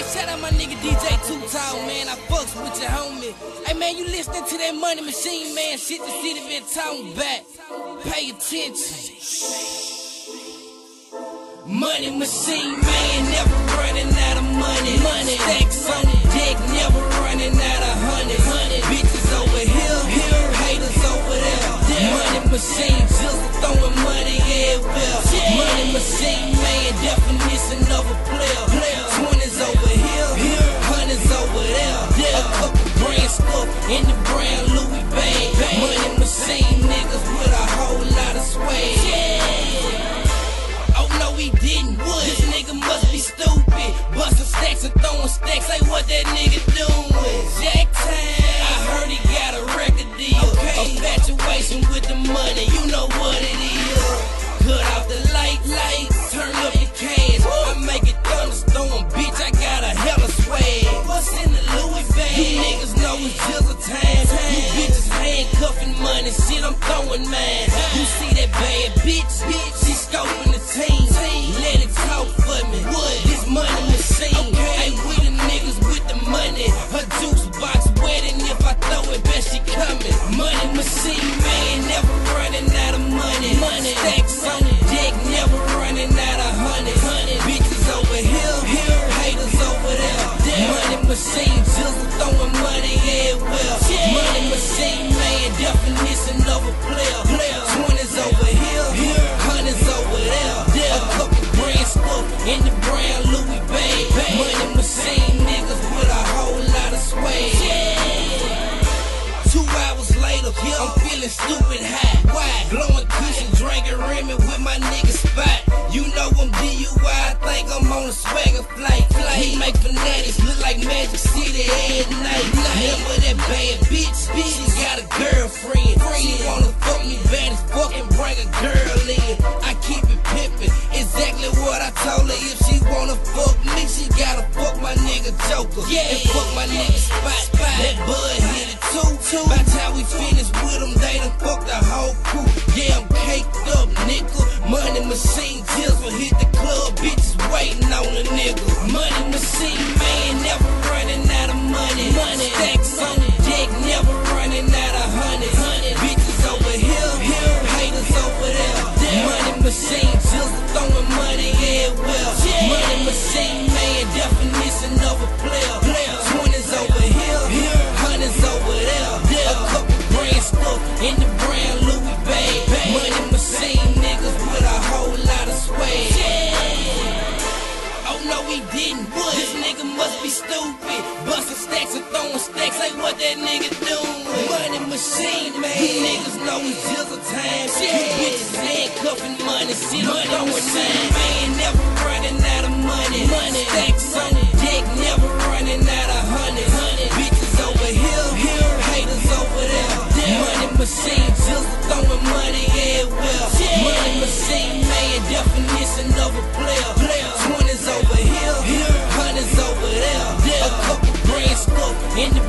man, shout out my nigga DJ Too Tall, man. I fucks with your homie. Hey, man, you listening to that money machine, man. Shit the city been talking back. Pay attention. Money machine, man, never running out of money. Money, stacks on the deck, never running out of honey. Honey, bitches over here, here, haters over there. Money machine, just throwing money everywhere. Money machine, man, definition of a in the brown Louis bag. Money machine niggas with a whole lot of swag. Niggas know it's just a time. You bitches handcuffing money. Shit, I'm throwing mine. In the brown Louis bag. Money machine niggas with a whole lot of swag. Two hours later, I'm feeling stupid high. Why? Blowing cushion, drinking Remy with my nigga spot. You know I'm DUI, I think I'm on a swagger flight. He make fanatics look like Magic City at night. Remember that bad bitch? Bitch, she got a girlfriend. She wanna fuck me bad as fucking bring a girl in. I Joker. Yeah. And fuck my nigga Spot. spot. That bud hit it too. too. By the time we finish with them, they done fucked the whole crew. Yeah, I'm caked up, nigga. Money machine jizzle hit the club, bitches waiting on a nigga. Money machine, Money machine niggas with a whole lot of swag. Oh no, he didn't. This nigga must be stupid. Busting stacks and throwing stacks. Like what that nigga doing? Money machine, man. You niggas know it's just a time. You bitches handcuffing money. Shit, I'm throwing time. Man, never player. Over here, here, hundreds over there. A couple grand stuff in the